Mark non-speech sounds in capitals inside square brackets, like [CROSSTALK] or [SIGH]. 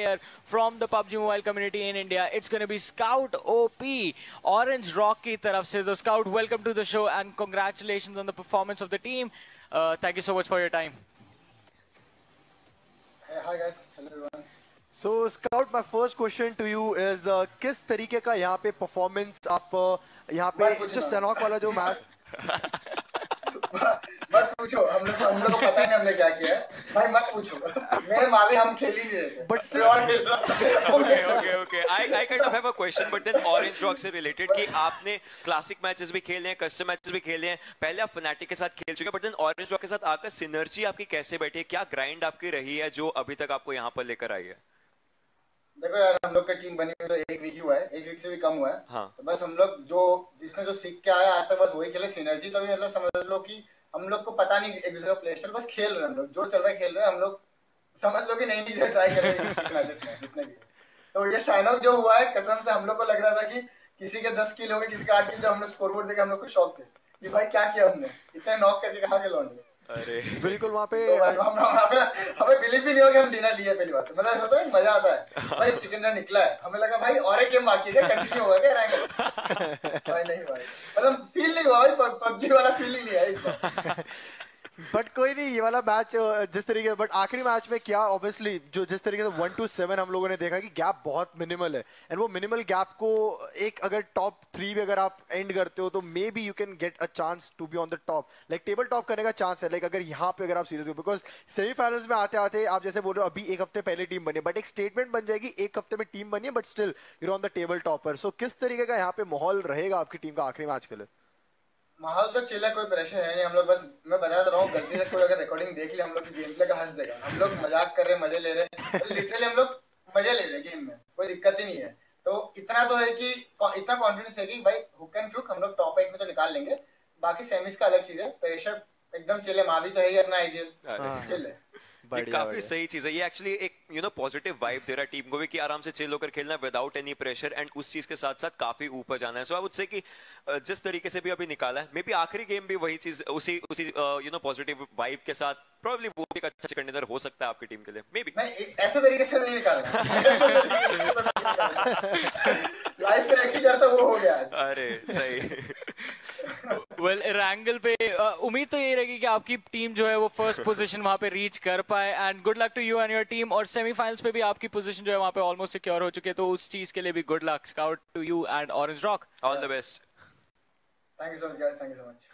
player from the PUBG Mobile community in India. It's going to be Scout OP, Orange Rock ki taraf se. So Scout, welcome to the show and congratulations on the performance of the team. Uh, thank you so much for your time. Hey, hi guys, hello everyone. So Scout, my first question to you is uh, किस तरीके का यहाँ पे performance आप uh, यहाँ पे जो सनॉक वाला जो मैच मत पूछो हम लोग हम लोग को पता नहीं हमने क्या किया भाई मत पूछो मेरे मावे हम खेल ही नहीं रहे और खेल रहा okay, okay, okay. I, I kind of have a question, but then Orange से related कि आपने classic matches भी खेले हैं, custom matches भी खेले हैं. पहले आप Fnatic के साथ खेल चुके हैं, but then Orange Rock के साथ आपका synergy आपकी कैसे बैठी है? क्या grind आपकी रही है जो अभी तक आपको यहाँ पर लेकर आई है? देखो यार हम लोग का टीम बनी हुई तो एक वीक ही हुआ है एक वीक से भी कम हुआ है हाँ. तो बस हम लोग जो जिसने जो सीख के आया आज तक बस वही खेले सिनर्जी तो भी मतलब समझ लो कि हम लोग को पता नहीं एक दूसरे का प्ले स्टाइल बस खेल रहे हैं हम लोग। जो चल रहा है खेल रहे हैं, हम लोग समझ लो कि नई चीज़ें ट्राई कर रहे हैं मैचेस में, जितने भी तो ये शाइनॉक जो हुआ है, कसम से हम लोग को लग रहा था कि किसी के दस किलो में गए, किसी के आठ किल जो हम लोग स्कोरबोर्ड देखे हम लोग को शौक थे कि भाई क्या किया हमने? इतने नॉक करके कहा के लौंडे अरे। बिल्कुल वहाँ पे तो हमें हमें बिलीव भी नहीं हो गया हम डिनर लिए पहली बात। मतलब ऐसा होता है मज़ा आता है। भाई चिकन डिनर निकला है। हमें लगा भाई और एक गेम बाकी है। कंटिन्यू होगा क्या रैंक [LAUGHS] भाई नहीं भाई। मतलब फील नहीं हुआ भाई पबजी वाला फीलिंग नहीं है इसमें [LAUGHS] बट कोई नहीं, ये वाला मैच जिस तरीके बट आखिरी मैच में क्या ऑब्वियसली जो जिस तरीके से वन टू सेवन हम लोगों ने देखा कि गैप बहुत मिनिमल है। एंड वो मिनिमल गैप को एक अगर टॉप थ्री भी अगर आप एंड करते हो तो maybe you can get a chance to be on the top like table top करने का चांस है लाइक अगर यहाँ पे अगर आप सीरियस हो बिकॉज़ सेमीफाइनल्स में आते आते, आप जैसे बोल रहे हो, अभी एक हफ़्ते पहले टीम बनी बट एक स्टेटमेंट बन जाएगी, एक हफ़्ते में टीम बनी है but still you're on the table topper so किस तरीके का यहाँ पे माहौल रहेगा आपकी टीम का आखिरी मैच के लिए? माहौल तो चिल्ला कोई प्रेशर है नहीं हम लोग बस मैं बता रहा हूँ गलती से कोई अगर रिकॉर्डिंग देख ले हम लोग की गेम प्ले का हंस देगा। हम लोग मज़ाक कर रहे मज़े ले रहे तो लिटरली हम लोग मज़े ले रहे गेम में कोई दिक्कत ही नहीं है। तो इतना तो है कि इतना कॉन्फिडेंस है कि भाई हुक एंड ट्रुक हम लोग टॉप एट में तो निकाल लेंगे बाकी सेमिस का अलग चीज़ है प्रेशर एकदम चिल्ले माँ मावी तो है ही अपना आईजीएल अरे। काफ़ी सही चीज़ है। ये एक्चुअली एक यू नो पॉजिटिव वाइब दे रहा है टीम को भी कि आराम से चिल होकर खेलना विदाउट एनी प्रेशर एंड उस चीज़ के साथ साथ काफ़ी ऊपर जाना है। सो आई वुड से कि जिस तरीके से भी अभी निकाला है मे बी आखिरी गेम भी वही चीज़ उसी उसी यू नो पॉजिटिव वाइब के साथ प्रोबेबली वो एक अच्छा कंटेनर हो सकता है आपकी टीम के लिए। मे बी ऐसे तरीके से नहीं निकालना लाइफ [LAUGHS] में एक ही करता वो हो गया अरे सही। वेल रैंगल पे uh, उम्मीद तो यही रहेगी कि आपकी टीम जो है वो फ़र्स्ट पोजीशन वहाँ पे रीच कर पाए and good luck to you and your team और सेमीफाइनल्स पे भी आपकी पोजीशन जो है वहाँ पे ऑलमोस्ट सिक्योर हो चुके है तो उस चीज़ के लिए भी good luck scout to you and orange rock all the best thank you so much guys thank you so much.